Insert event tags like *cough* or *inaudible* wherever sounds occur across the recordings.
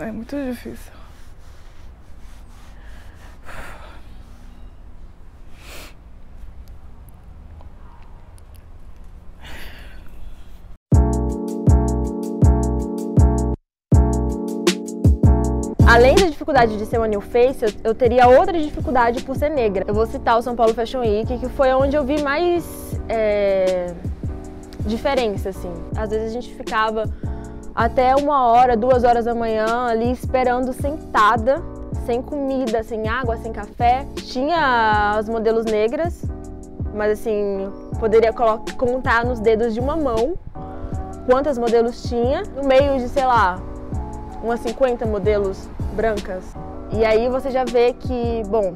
É muito difícil. Além da dificuldade de ser uma new face, eu, eu, teria outra dificuldade por ser negra. Eu vou citar o São Paulo Fashion Week, que foi onde eu vi mais é, diferença, assim. Às vezes a gente ficava até uma hora, duas horas da manhã ali esperando sentada, sem comida, sem água, sem café. Tinha as modelos negras, mas assim, poderia contar nos dedos de uma mão quantas modelos tinha, no meio de, sei lá, umas 50 modelos brancas. E aí você já vê que, bom,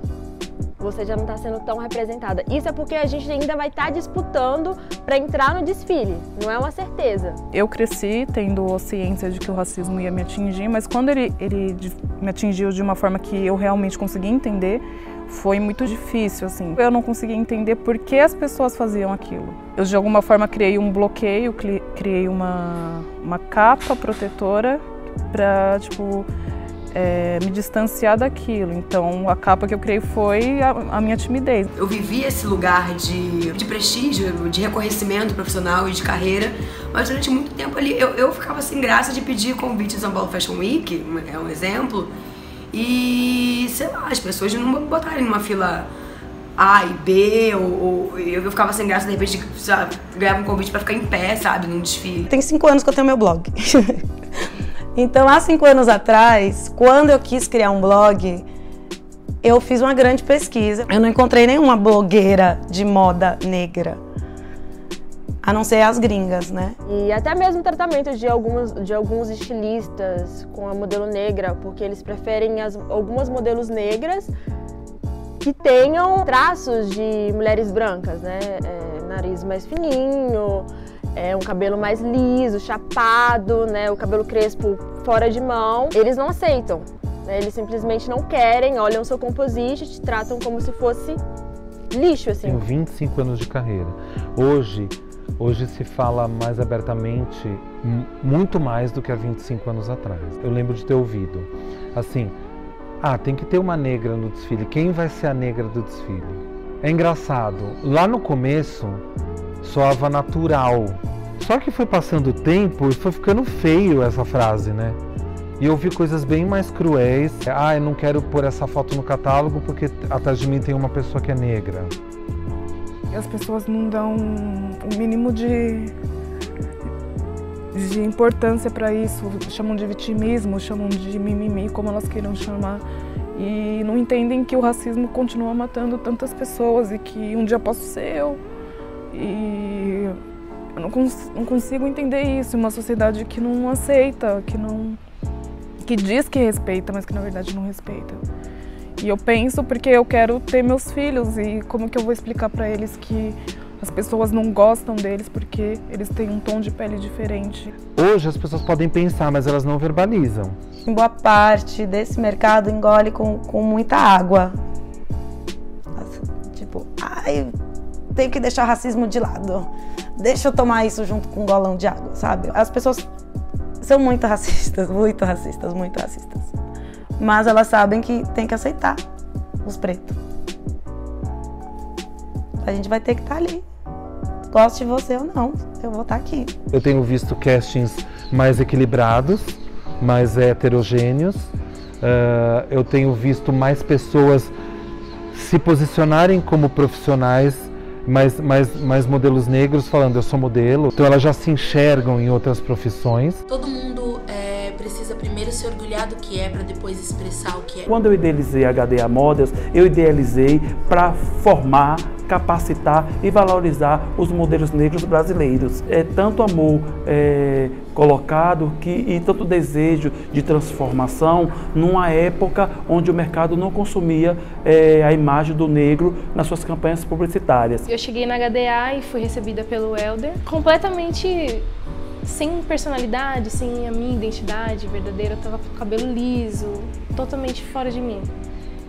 você já não está sendo tão representada. Isso é porque a gente ainda vai estar tá disputando para entrar no desfile, não é uma certeza. Eu cresci tendo ciência de que o racismo ia me atingir, mas quando ele, ele me atingiu de uma forma que eu realmente consegui entender, foi muito difícil, assim. Eu não conseguia entender por que as pessoas faziam aquilo. Eu, de alguma forma, criei um bloqueio, criei uma, uma capa protetora para, tipo, é, me distanciar daquilo. Então a capa que eu criei foi a, a, minha timidez. Eu vivi esse lugar de, de prestígio, de reconhecimento profissional e de carreira, mas durante muito tempo ali eu, eu ficava sem graça de pedir convite em São Paulo Fashion Week, é um exemplo, e sei lá, as pessoas não me botarem numa fila a e B, ou, ou, eu ficava sem graça, de repente, sabe, ganhava um convite para ficar em pé, sabe, num desfile. Tem cinco anos que eu tenho meu blog. *laughs* Então, há cinco anos atrás, quando eu quis criar um blog, eu fiz uma grande pesquisa. Eu não encontrei nenhuma blogueira de moda negra. A não ser as gringas, né? E até mesmo tratamento de, algumas, de alguns estilistas com a modelo negra, porque eles preferem as, algumas modelos negras que tenham traços de mulheres brancas, né? É, nariz mais fininho, é um cabelo mais liso, chapado, né, o cabelo crespo fora de mão, eles não aceitam. Né, eles simplesmente não querem, olham seu composite, te tratam como se fosse lixo, assim. Tenho 25 anos de carreira. Hoje, hoje se fala mais abertamente, muito mais do que há 25 anos atrás. Eu lembro de ter ouvido, assim, ah, tem que ter uma negra no desfile. Quem vai ser a negra do desfile? É engraçado. Lá no começo, soava natural. Só que foi passando o tempo e foi ficando feio essa frase, né? E eu vi coisas bem mais cruéis. Ah, eu não quero pôr essa foto no catálogo porque atrás de mim tem uma pessoa que é negra. As pessoas não dão o mínimo de, de importância para isso. Chamam de vitimismo, chamam de mimimi, como elas queiram chamar. E não entendem que o racismo continua matando tantas pessoas e que um dia posso ser eu. E eu não, cons não consigo entender isso. Uma sociedade que não aceita, que não. que diz que respeita, mas que na verdade não respeita. E eu penso porque eu quero ter meus filhos e como que eu vou explicar para eles que as pessoas não gostam deles porque eles têm um tom de pele diferente. Hoje as pessoas podem pensar, mas elas não verbalizam. Boa parte desse mercado engole com, com muita água. Tipo, ai, tenho que deixar o racismo de lado. Deixa eu tomar isso junto com um golão de água, sabe? As pessoas são muito racistas, muito racistas, muito racistas. Mas elas sabem que tem que aceitar os pretos. A gente vai ter que estar tá ali. Goste de você ou não, eu vou estar tá aqui. Eu tenho visto castings mais equilibrados, mais heterogêneos. Uh, eu tenho visto mais pessoas se posicionarem como profissionais mais, mais, mais modelos negros falando eu sou modelo, então elas já se enxergam em outras profissões. Todo mundo é, precisa primeiro se orgulhar do que é para depois expressar o que é. Quando eu idealizei a HDA Models, eu idealizei para formar capacitar e valorizar os modelos negros brasileiros. É tanto amor é, colocado que, e tanto desejo de transformação numa época onde o mercado não consumia é, a imagem do negro nas suas campanhas publicitárias. Eu cheguei na HDA e fui recebida pelo Helder completamente sem personalidade, sem a minha identidade verdadeira. Eu tava com o cabelo liso, totalmente fora de mim.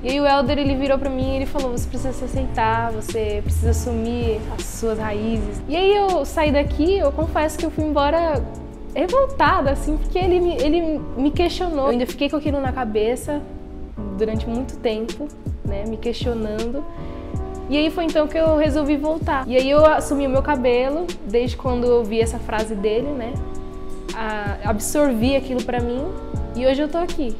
E aí o Elder ele virou para mim e ele falou: "Você precisa se aceitar, você precisa assumir as suas raízes". E aí eu saí daqui, eu confesso que eu fui embora revoltada, assim, porque ele, me- ele me questionou. Eu ainda fiquei com aquilo na cabeça durante muito tempo, né, me questionando. E aí foi então que eu resolvi voltar. E aí eu assumi o meu cabelo, desde quando eu vi essa frase dele, né, a- absorvi aquilo pra mim e hoje eu tô aqui.